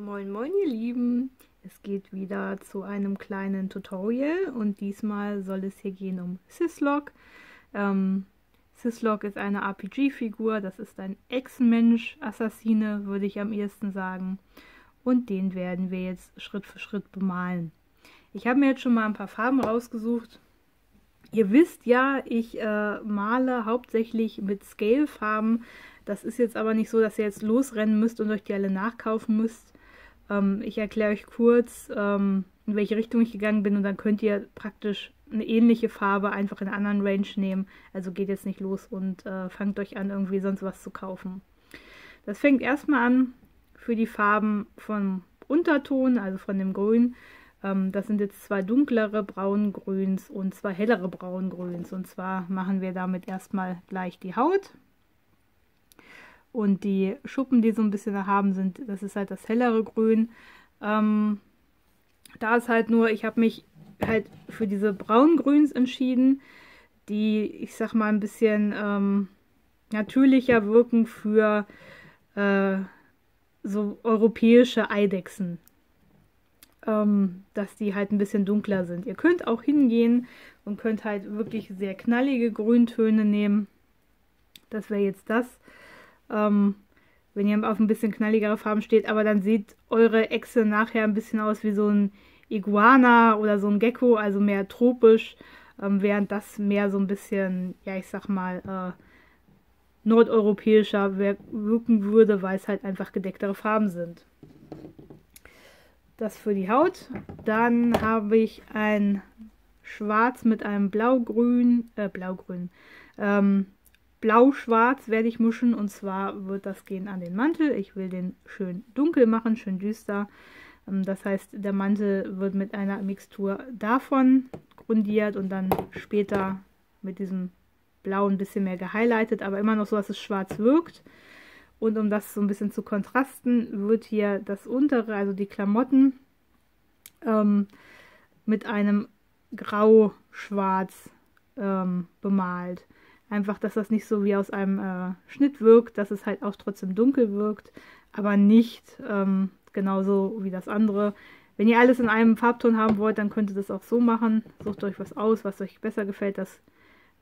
Moin moin ihr Lieben, es geht wieder zu einem kleinen Tutorial und diesmal soll es hier gehen um Syslog. Ähm, Syslog ist eine RPG-Figur, das ist ein Echsenmensch-Assassine, würde ich am ehesten sagen. Und den werden wir jetzt Schritt für Schritt bemalen. Ich habe mir jetzt schon mal ein paar Farben rausgesucht. Ihr wisst ja, ich äh, male hauptsächlich mit Scale-Farben. Das ist jetzt aber nicht so, dass ihr jetzt losrennen müsst und euch die alle nachkaufen müsst. Ähm, ich erkläre euch kurz, ähm, in welche Richtung ich gegangen bin und dann könnt ihr praktisch eine ähnliche Farbe einfach in einer anderen Range nehmen. Also geht jetzt nicht los und äh, fangt euch an, irgendwie sonst was zu kaufen. Das fängt erstmal an für die Farben vom Unterton, also von dem Grün. Ähm, das sind jetzt zwei dunklere Braungrüns und zwei hellere Braungrüns. Und zwar machen wir damit erstmal gleich die Haut. Und die Schuppen, die so ein bisschen haben, sind, das ist halt das hellere Grün. Ähm, da ist halt nur, ich habe mich halt für diese Braungrüns entschieden, die, ich sag mal, ein bisschen ähm, natürlicher wirken für äh, so europäische Eidechsen. Ähm, dass die halt ein bisschen dunkler sind. Ihr könnt auch hingehen und könnt halt wirklich sehr knallige Grüntöne nehmen. Das wäre jetzt das ähm, wenn ihr auf ein bisschen knalligere Farben steht, aber dann sieht eure Echse nachher ein bisschen aus wie so ein Iguana oder so ein Gecko, also mehr tropisch, ähm, während das mehr so ein bisschen, ja ich sag mal, äh, nordeuropäischer wirken würde, weil es halt einfach gedecktere Farben sind. Das für die Haut. Dann habe ich ein Schwarz mit einem Blaugrün, äh, Blaugrün, ähm, Blau-Schwarz werde ich mischen und zwar wird das gehen an den Mantel. Ich will den schön dunkel machen, schön düster. Ähm, das heißt, der Mantel wird mit einer Mixtur davon grundiert und dann später mit diesem Blau ein bisschen mehr gehighlightet, aber immer noch so, dass es schwarz wirkt. Und um das so ein bisschen zu kontrasten, wird hier das untere, also die Klamotten, ähm, mit einem Grau-Schwarz ähm, bemalt. Einfach, dass das nicht so wie aus einem äh, Schnitt wirkt, dass es halt auch trotzdem dunkel wirkt, aber nicht ähm, genauso wie das andere. Wenn ihr alles in einem Farbton haben wollt, dann könnt ihr das auch so machen. Sucht euch was aus, was euch besser gefällt. Das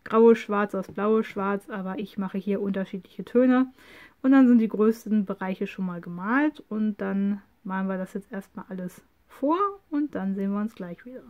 graue Schwarz, das blaue Schwarz, aber ich mache hier unterschiedliche Töne. Und dann sind die größten Bereiche schon mal gemalt und dann malen wir das jetzt erstmal alles vor und dann sehen wir uns gleich wieder.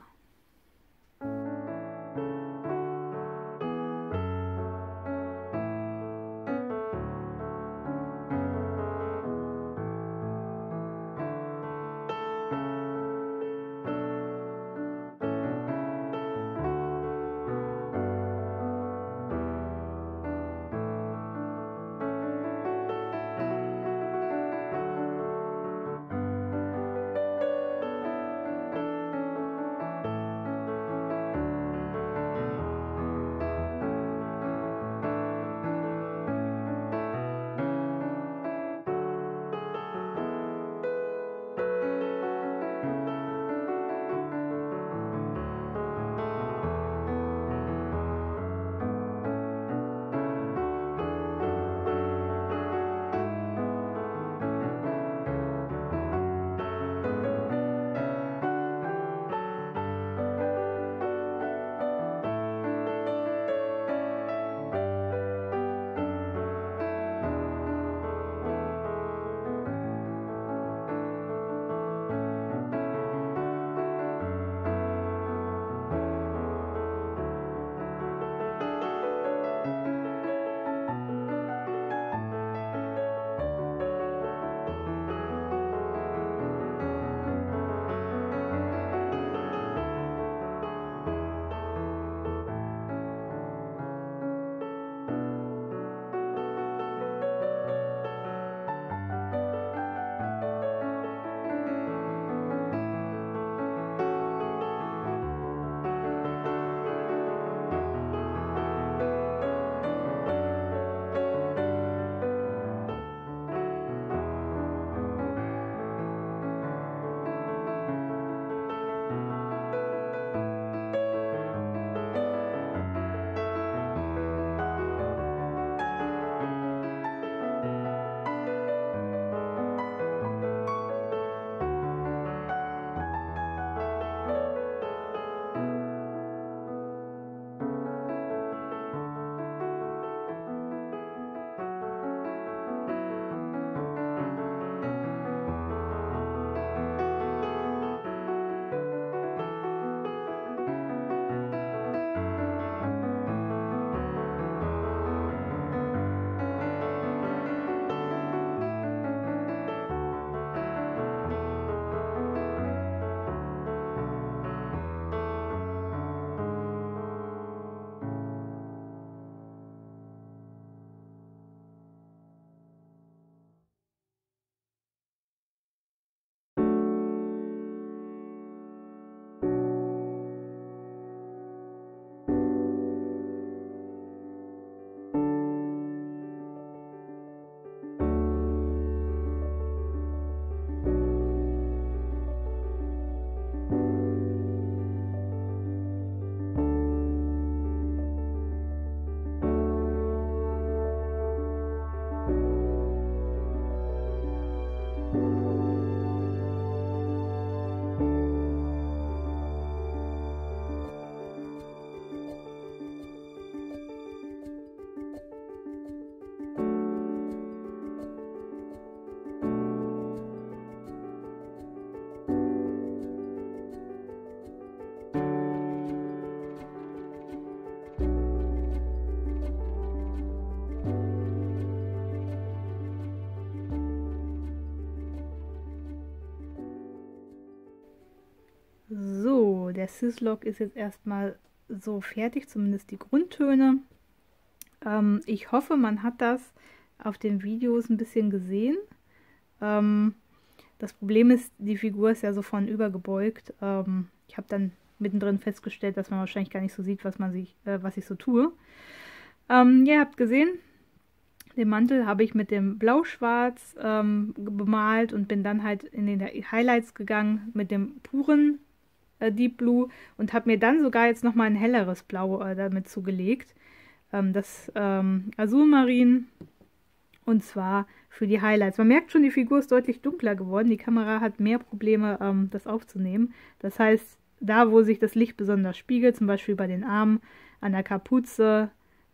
Syslog ist jetzt erstmal so fertig, zumindest die Grundtöne. Ähm, ich hoffe, man hat das auf den Videos ein bisschen gesehen. Ähm, das Problem ist, die Figur ist ja so von übergebeugt. Ähm, ich habe dann mittendrin festgestellt, dass man wahrscheinlich gar nicht so sieht, was, man sich, äh, was ich so tue. Ähm, ihr habt gesehen, den Mantel habe ich mit dem Blau-Schwarz ähm, bemalt und bin dann halt in den Highlights gegangen mit dem puren äh, Deep Blue und habe mir dann sogar jetzt nochmal ein helleres Blau äh, damit zugelegt. Ähm, das ähm, Azulmarin und zwar für die Highlights. Man merkt schon, die Figur ist deutlich dunkler geworden. Die Kamera hat mehr Probleme, ähm, das aufzunehmen. Das heißt, da, wo sich das Licht besonders spiegelt, zum Beispiel bei den Armen, an der Kapuze,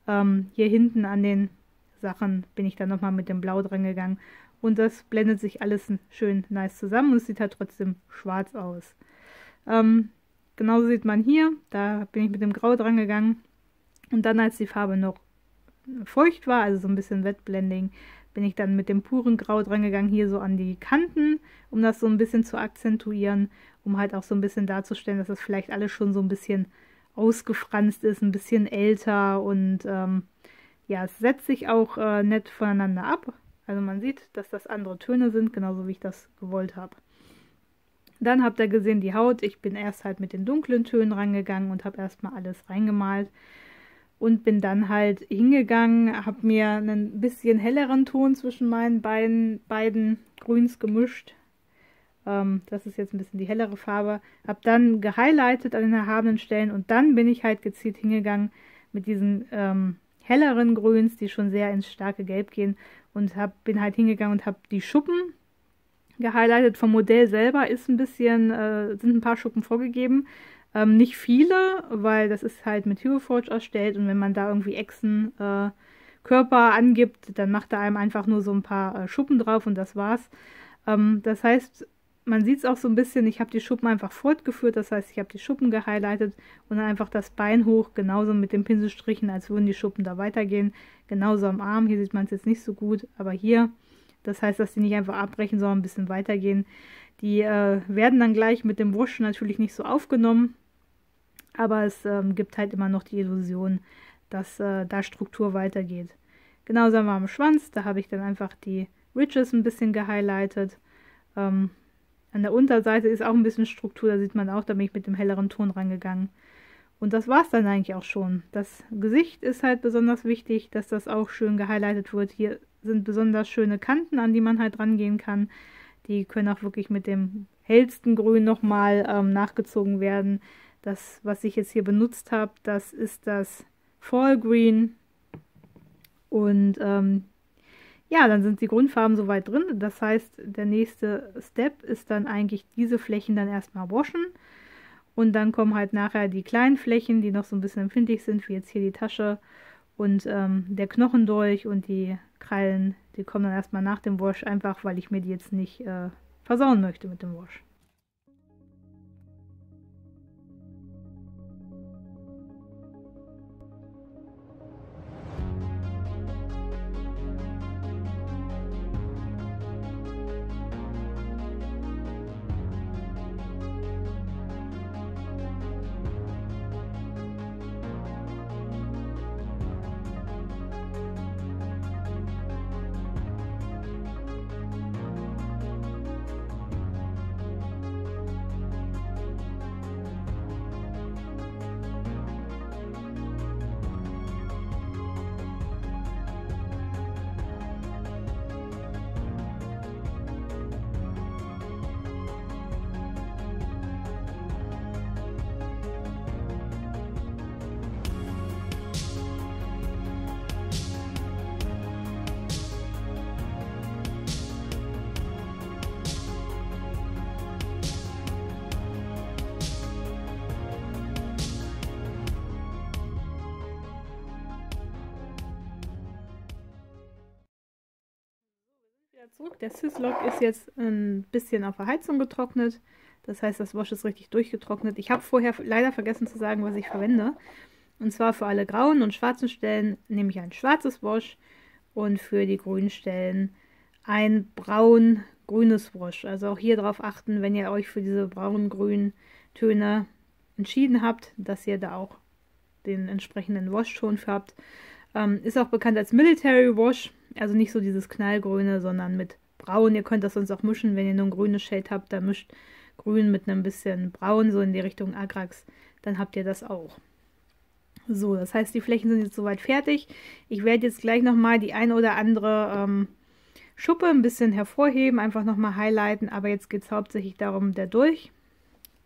ähm, hier hinten an den Sachen, bin ich dann nochmal mit dem Blau dran gegangen. Und das blendet sich alles schön nice zusammen und es sieht halt trotzdem schwarz aus. Ähm, genauso sieht man hier, da bin ich mit dem Grau dran gegangen. Und dann, als die Farbe noch feucht war, also so ein bisschen Wettblending, bin ich dann mit dem puren Grau dran gegangen, hier so an die Kanten, um das so ein bisschen zu akzentuieren, um halt auch so ein bisschen darzustellen, dass das vielleicht alles schon so ein bisschen ausgefranst ist, ein bisschen älter und ähm, ja, es setzt sich auch äh, nett voneinander ab. Also man sieht, dass das andere Töne sind, genauso wie ich das gewollt habe. Dann habt ihr gesehen die Haut. Ich bin erst halt mit den dunklen Tönen rangegangen und habe erstmal alles reingemalt und bin dann halt hingegangen, habe mir einen bisschen helleren Ton zwischen meinen beiden, beiden Grüns gemischt. Ähm, das ist jetzt ein bisschen die hellere Farbe. Habe dann gehighlightet an den erhabenen Stellen und dann bin ich halt gezielt hingegangen mit diesen ähm, helleren Grüns, die schon sehr ins starke Gelb gehen und hab, bin halt hingegangen und habe die Schuppen gehighlightet. Vom Modell selber ist ein bisschen, äh, sind ein paar Schuppen vorgegeben. Ähm, nicht viele, weil das ist halt mit HeroForge erstellt und wenn man da irgendwie Echsen äh, Körper angibt, dann macht er einem einfach nur so ein paar äh, Schuppen drauf und das war's. Ähm, das heißt, man sieht es auch so ein bisschen, ich habe die Schuppen einfach fortgeführt, das heißt, ich habe die Schuppen gehighlightet und dann einfach das Bein hoch, genauso mit den Pinselstrichen, als würden die Schuppen da weitergehen. Genauso am Arm, hier sieht man es jetzt nicht so gut, aber hier, das heißt, dass die nicht einfach abbrechen, sondern ein bisschen weitergehen. Die äh, werden dann gleich mit dem Wash natürlich nicht so aufgenommen, aber es ähm, gibt halt immer noch die Illusion, dass äh, da Struktur weitergeht. Genauso haben wir am Schwanz, da habe ich dann einfach die Ridges ein bisschen gehighlightet. Ähm, an der Unterseite ist auch ein bisschen Struktur, da sieht man auch, da bin ich mit dem helleren Ton rangegangen. Und das war es dann eigentlich auch schon. Das Gesicht ist halt besonders wichtig, dass das auch schön gehighlightet wird. Hier sind besonders schöne Kanten, an die man halt rangehen kann. Die können auch wirklich mit dem hellsten Grün nochmal ähm, nachgezogen werden. Das, was ich jetzt hier benutzt habe, das ist das Fall Green. Und ähm, ja, dann sind die Grundfarben soweit drin. Das heißt, der nächste Step ist dann eigentlich diese Flächen dann erstmal waschen. Und dann kommen halt nachher die kleinen Flächen, die noch so ein bisschen empfindlich sind, wie jetzt hier die Tasche und ähm, der Knochendolch und die Krallen. Die kommen dann erstmal nach dem Wash, einfach weil ich mir die jetzt nicht äh, versauen möchte mit dem Wash. Zurück. Der Syslog ist jetzt ein bisschen auf der Heizung getrocknet. Das heißt, das Wash ist richtig durchgetrocknet. Ich habe vorher leider vergessen zu sagen, was ich verwende. Und zwar für alle grauen und schwarzen Stellen nehme ich ein schwarzes Wash und für die grünen Stellen ein braun-grünes Wash. Also auch hier darauf achten, wenn ihr euch für diese braun-grünen Töne entschieden habt, dass ihr da auch den entsprechenden Wash-Ton für habt. Ähm, ist auch bekannt als Military Wash, also nicht so dieses knallgrüne, sondern mit braun. Ihr könnt das sonst auch mischen, wenn ihr nur ein grünes Shade habt, da mischt grün mit einem bisschen braun, so in die Richtung Agrax, dann habt ihr das auch. So, das heißt, die Flächen sind jetzt soweit fertig. Ich werde jetzt gleich nochmal die ein oder andere ähm, Schuppe ein bisschen hervorheben, einfach nochmal highlighten, aber jetzt geht es hauptsächlich darum, der durch.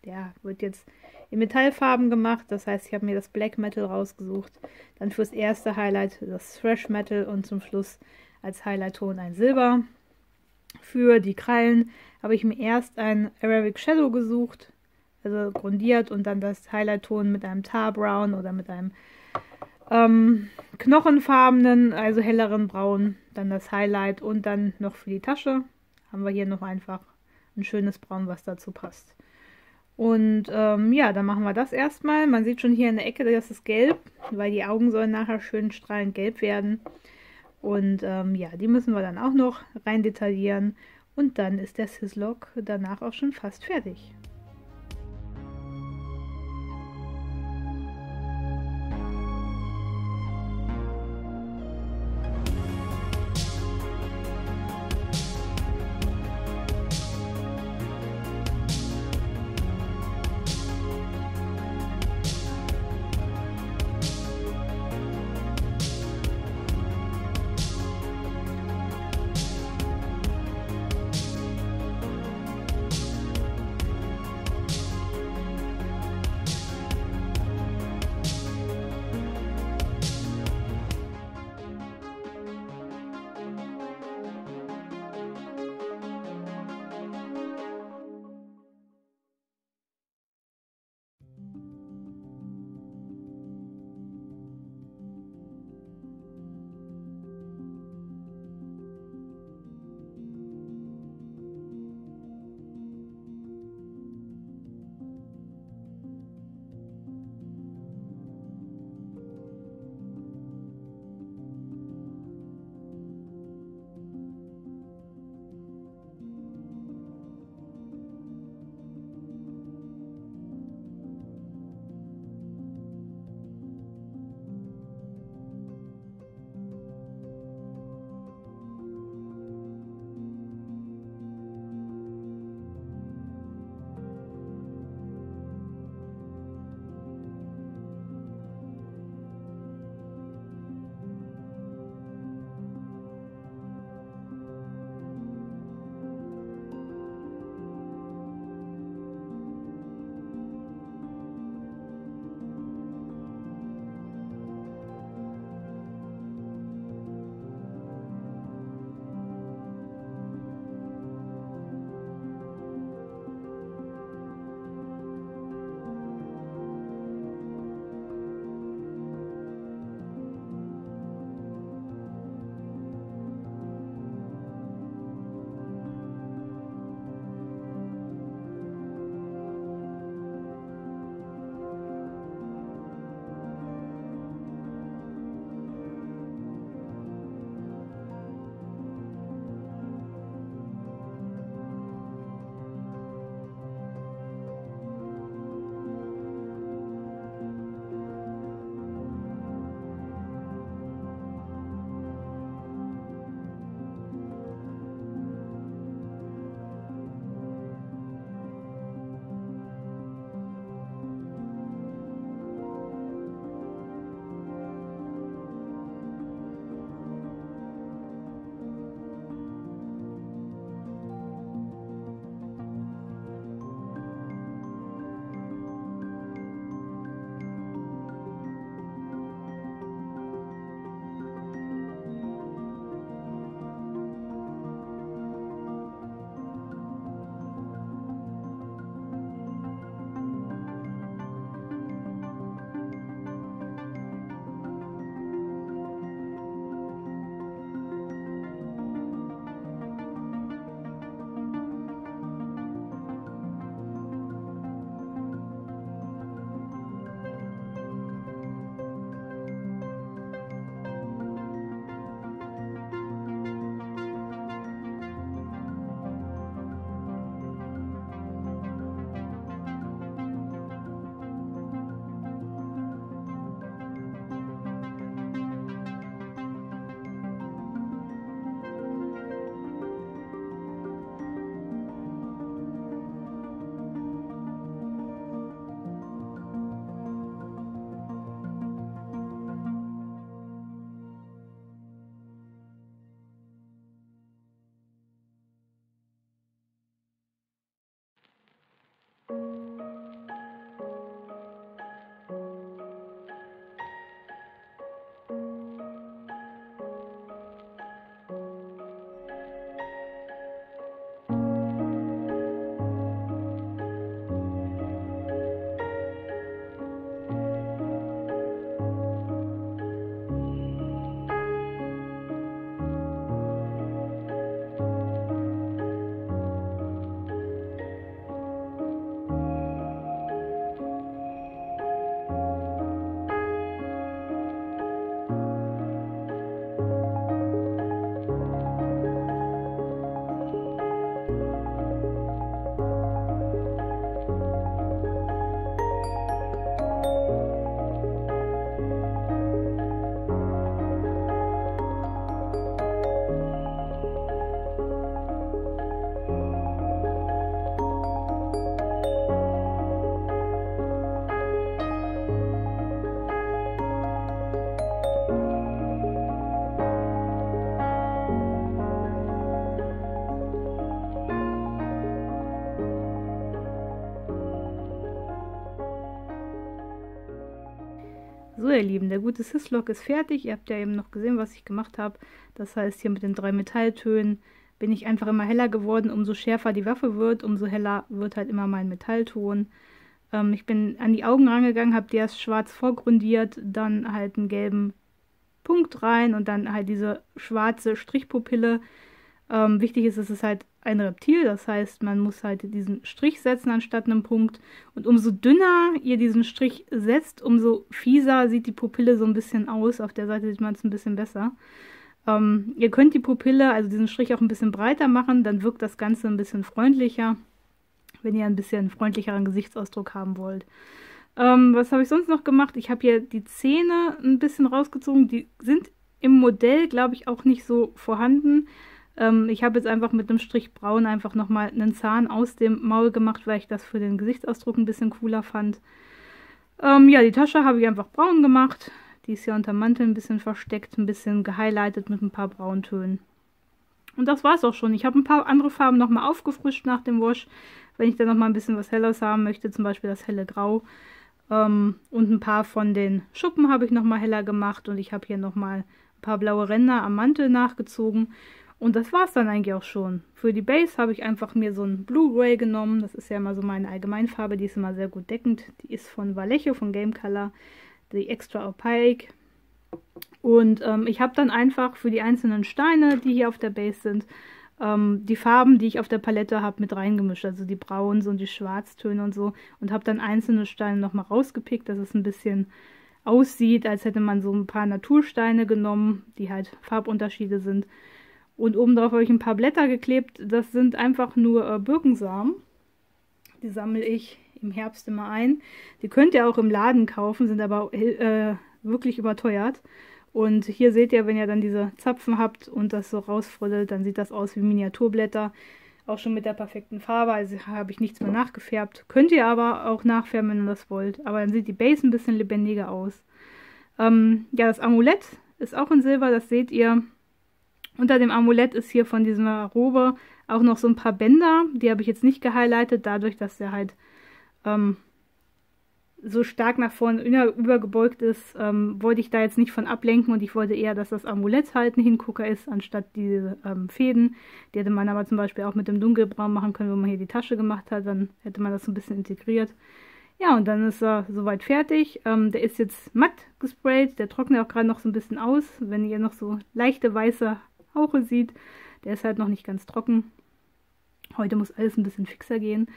Der wird jetzt in Metallfarben gemacht, das heißt, ich habe mir das Black Metal rausgesucht. Dann fürs erste Highlight das Thrash Metal und zum Schluss als Highlight-Ton ein Silber. Für die Krallen habe ich mir erst ein Arabic Shadow gesucht, also grundiert und dann das Highlight-Ton mit einem Tar Brown oder mit einem ähm, knochenfarbenen, also helleren Braun, dann das Highlight und dann noch für die Tasche haben wir hier noch einfach ein schönes Braun, was dazu passt. Und ähm, ja, dann machen wir das erstmal. Man sieht schon hier in der Ecke, das ist gelb, weil die Augen sollen nachher schön strahlend gelb werden. Und ähm, ja, die müssen wir dann auch noch rein detaillieren. Und dann ist der Sislog danach auch schon fast fertig. Ihr Lieben, der gute Syslock ist fertig. Ihr habt ja eben noch gesehen, was ich gemacht habe. Das heißt, hier mit den drei Metalltönen bin ich einfach immer heller geworden. Umso schärfer die Waffe wird, umso heller wird halt immer mein Metallton. Ähm, ich bin an die Augen rangegangen, habe die erst schwarz vorgrundiert, dann halt einen gelben Punkt rein und dann halt diese schwarze Strichpupille. Ähm, wichtig ist, es ist halt ein Reptil, das heißt, man muss halt diesen Strich setzen anstatt einem Punkt. Und umso dünner ihr diesen Strich setzt, umso fieser sieht die Pupille so ein bisschen aus. Auf der Seite sieht man es ein bisschen besser. Ähm, ihr könnt die Pupille, also diesen Strich auch ein bisschen breiter machen, dann wirkt das Ganze ein bisschen freundlicher, wenn ihr ein bisschen freundlicheren Gesichtsausdruck haben wollt. Ähm, was habe ich sonst noch gemacht? Ich habe hier die Zähne ein bisschen rausgezogen. Die sind im Modell, glaube ich, auch nicht so vorhanden. Ähm, ich habe jetzt einfach mit einem Strich braun einfach nochmal einen Zahn aus dem Maul gemacht, weil ich das für den Gesichtsausdruck ein bisschen cooler fand. Ähm, ja, die Tasche habe ich einfach braun gemacht. Die ist hier unter Mantel ein bisschen versteckt, ein bisschen gehighlightet mit ein paar Brauntönen. Und das war es auch schon. Ich habe ein paar andere Farben nochmal aufgefrischt nach dem Wash, wenn ich dann nochmal ein bisschen was Helles haben möchte, zum Beispiel das helle Grau. Ähm, und ein paar von den Schuppen habe ich nochmal heller gemacht und ich habe hier nochmal ein paar blaue Ränder am Mantel nachgezogen. Und das war es dann eigentlich auch schon. Für die Base habe ich einfach mir so ein Blue-Gray genommen. Das ist ja immer so meine Allgemeinfarbe, die ist immer sehr gut deckend. Die ist von Vallejo, von Game Color die Extra Opaque. Und ähm, ich habe dann einfach für die einzelnen Steine, die hier auf der Base sind, ähm, die Farben, die ich auf der Palette habe, mit reingemischt. Also die Brauns und die Schwarztöne und so. Und habe dann einzelne Steine nochmal rausgepickt, dass es ein bisschen aussieht, als hätte man so ein paar Natursteine genommen, die halt Farbunterschiede sind. Und oben drauf habe ich ein paar Blätter geklebt. Das sind einfach nur äh, Birkensamen. Die sammle ich im Herbst immer ein. Die könnt ihr auch im Laden kaufen, sind aber äh, wirklich überteuert. Und hier seht ihr, wenn ihr dann diese Zapfen habt und das so rausfrödelt, dann sieht das aus wie Miniaturblätter. Auch schon mit der perfekten Farbe, also habe ich nichts mehr nachgefärbt. Könnt ihr aber auch nachfärben, wenn ihr das wollt. Aber dann sieht die Base ein bisschen lebendiger aus. Ähm, ja, das Amulett ist auch in Silber, das seht ihr. Unter dem Amulett ist hier von dieser Robe auch noch so ein paar Bänder. Die habe ich jetzt nicht gehighlightet, dadurch, dass der halt ähm, so stark nach vorne übergebeugt ist, ähm, wollte ich da jetzt nicht von ablenken und ich wollte eher, dass das Amulett halt ein Hingucker ist, anstatt diese ähm, Fäden. Die hätte man aber zum Beispiel auch mit dem Dunkelbraun machen können, wenn man hier die Tasche gemacht hat, dann hätte man das so ein bisschen integriert. Ja, und dann ist er soweit fertig. Ähm, der ist jetzt matt gesprayt, der trocknet auch gerade noch so ein bisschen aus, wenn ihr noch so leichte weiße Hauche sieht. Der ist halt noch nicht ganz trocken. Heute muss alles ein bisschen fixer gehen.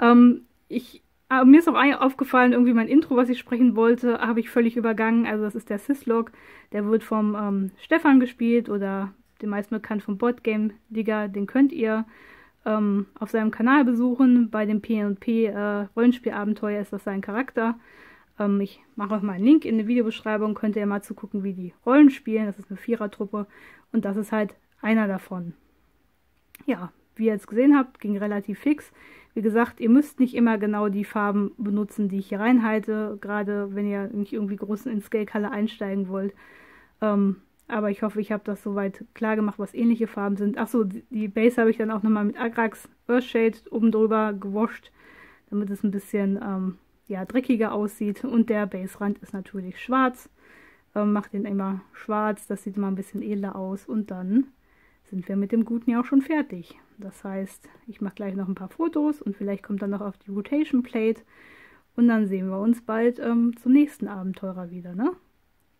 Ähm, ich aber mir ist auch aufgefallen, irgendwie mein Intro, was ich sprechen wollte, habe ich völlig übergangen. Also das ist der Syslog, der wird vom ähm, Stefan gespielt oder den meisten bekannt vom Boardgame Digger. Den könnt ihr ähm, auf seinem Kanal besuchen. Bei dem P&P äh, Rollenspielabenteuer ist das sein Charakter. Ähm, ich mache auch mal einen Link in der Videobeschreibung, könnt ihr mal zugucken, wie die Rollen spielen. Das ist eine Vierertruppe und das ist halt einer davon. Ja, wie ihr jetzt gesehen habt, ging relativ fix. Wie gesagt, ihr müsst nicht immer genau die Farben benutzen, die ich hier reinhalte, gerade wenn ihr nicht irgendwie groß in Scale Color einsteigen wollt. Ähm, aber ich hoffe, ich habe das soweit klar gemacht, was ähnliche Farben sind. Achso, die Base habe ich dann auch nochmal mit Agrax Earthshade oben drüber gewascht, damit es ein bisschen ähm, ja, dreckiger aussieht. Und der Base-Rand ist natürlich schwarz. Ähm, macht den immer schwarz, das sieht immer ein bisschen edler aus. Und dann sind wir mit dem Guten ja auch schon fertig. Das heißt, ich mache gleich noch ein paar Fotos und vielleicht kommt dann noch auf die Rotation Plate. Und dann sehen wir uns bald ähm, zum nächsten Abenteurer wieder, ne?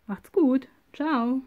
Macht's gut. Ciao.